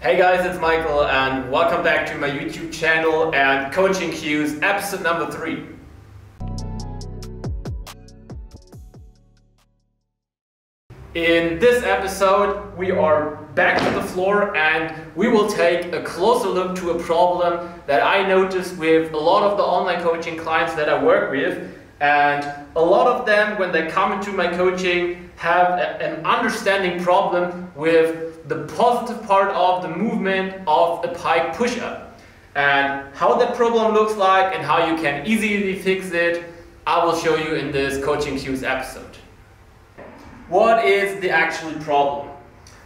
Hey guys, it's Micha and welcome back to my YouTube channel and Coaching Cues episode number 3. In this episode, we are back to the floor and we will take a closer look to a problem that I noticed with a lot of the online coaching clients that I work with. And a lot of them, when they come into my coaching, have a, an understanding problem with the positive part of the movement of a pike push-up. And how that problem looks like and how you can easily fix it, I will show you in this Coaching Cues episode. What is the actual problem?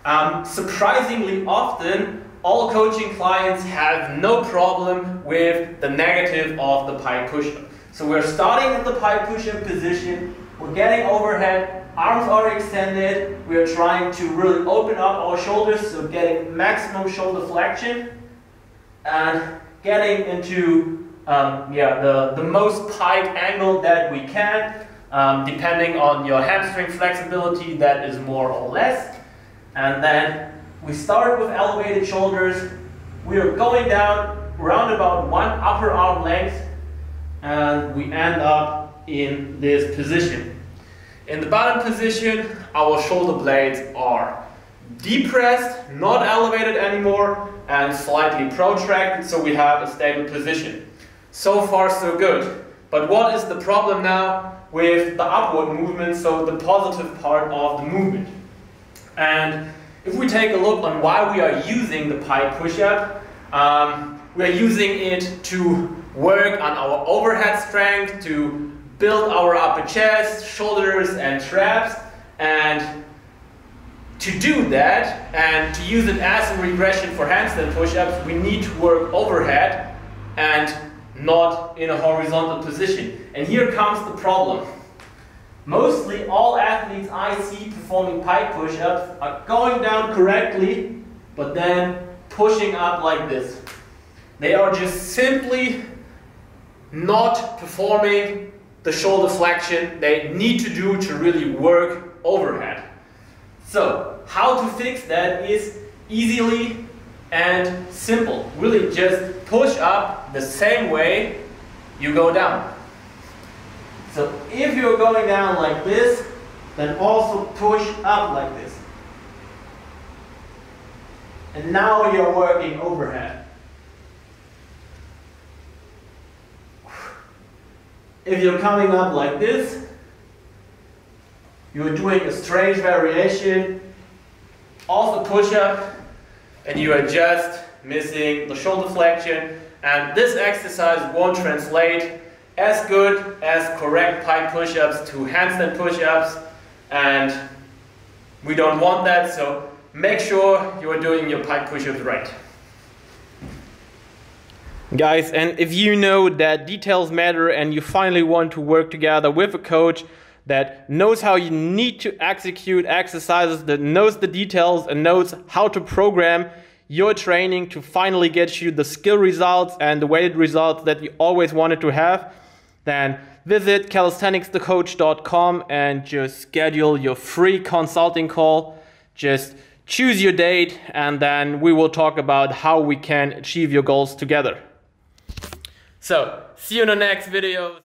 Um, surprisingly often, all coaching clients have no problem with the negative of the pike push-up. So we're starting in the pike push-up position, we're getting overhead, arms are extended, we are trying to really open up our shoulders, so getting maximum shoulder flexion, and getting into um, yeah, the, the most pike angle that we can, um, depending on your hamstring flexibility, that is more or less. And then we start with elevated shoulders. We are going down around about one upper arm we end up in this position. In the bottom position, our shoulder blades are depressed, not elevated anymore, and slightly protracted, so we have a stable position. So far, so good. But what is the problem now? with the upward movement, so the positive part of the movement. And if we take a look on why we are using the pike push-up, um, we are using it to work on our overhead strength, to build our upper chest, shoulders, and traps, and to do that and to use it as a regression for handstand push-ups, we need to work overhead and not in a horizontal position. And here comes the problem. Mostly all athletes I see performing pike push-ups are going down correctly, but then pushing up like this. They are just simply not performing the shoulder flexion they need to do to really work overhead. So, how to fix that is easily and simple. Really just push up the same way you go down. So if you're going down like this, then also push up like this. And now you're working overhead. If you're coming up like this, you're doing a strange variation, also push up, and you are just missing the shoulder flexion. And this exercise won't translate as good as correct pike push-ups to handstand push-ups. And we don't want that, so make sure you are doing your pike push-ups right. Guys, and if you know that details matter and you finally want to work together with a coach that knows how you need to execute exercises, that knows the details and knows how to program your training to finally get you the skill results and the weighted results that you always wanted to have, then visit calisthenicsthecoach.com and just schedule your free consulting call. Just choose your date and then we will talk about how we can achieve your goals together. So, see you in the next video.